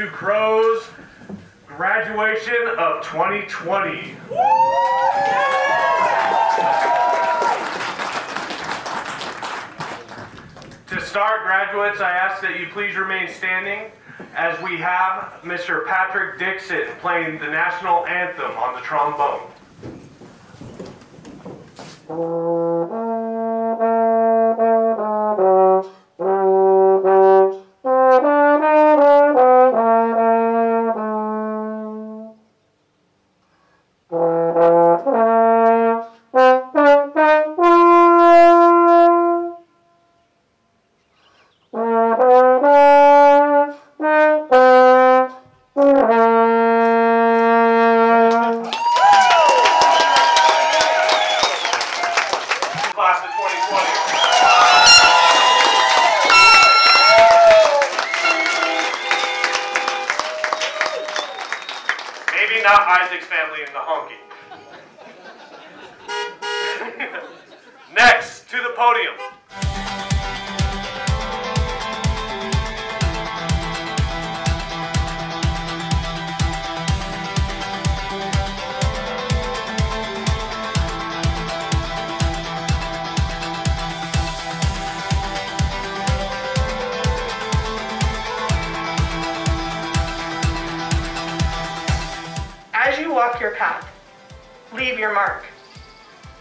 to Crow's graduation of 2020. To start, graduates, I ask that you please remain standing as we have Mr. Patrick Dixon playing the national anthem on the trombone. Not Isaac's family in the honky. Next, to the podium. Path, leave your mark.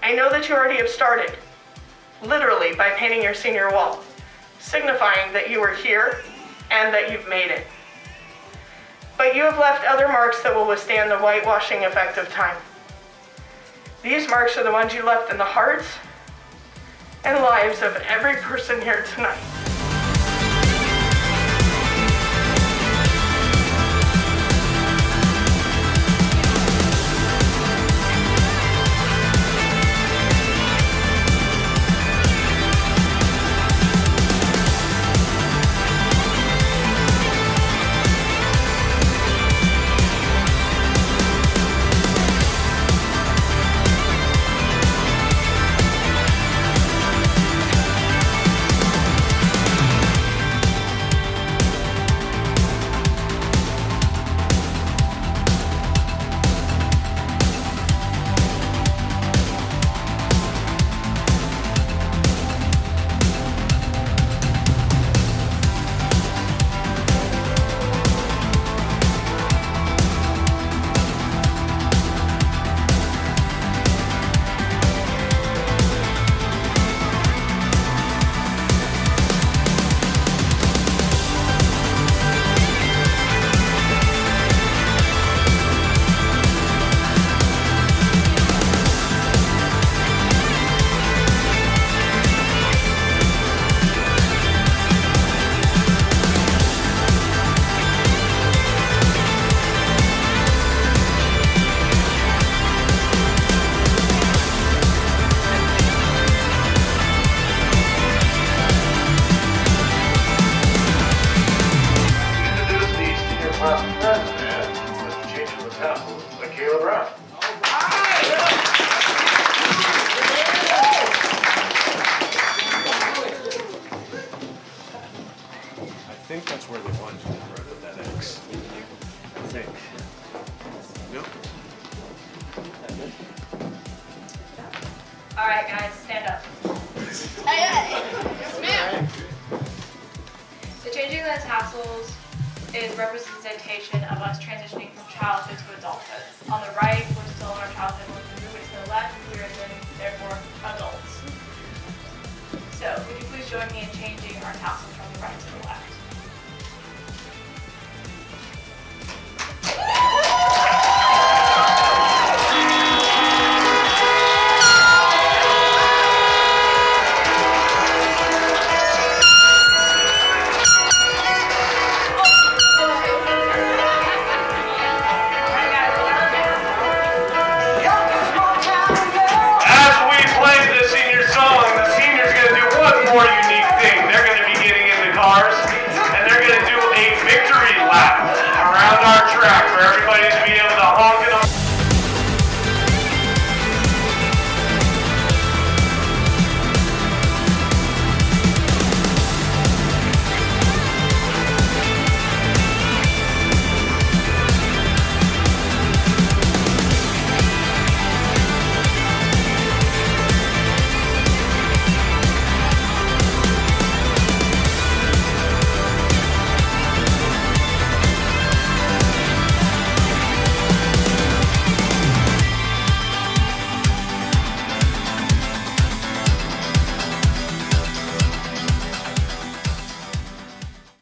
I know that you already have started, literally by painting your senior wall, signifying that you were here and that you've made it. But you have left other marks that will withstand the whitewashing effect of time. These marks are the ones you left in the hearts and lives of every person here tonight. Alright, guys, stand up. hey, hey. Yes, ma'am. The changing the tassels is representation of us transitioning from childhood to adulthood. On the right, we're still in our childhood. When we move it to the left, we are then, therefore, adults. So, would you please join me in changing our tassels?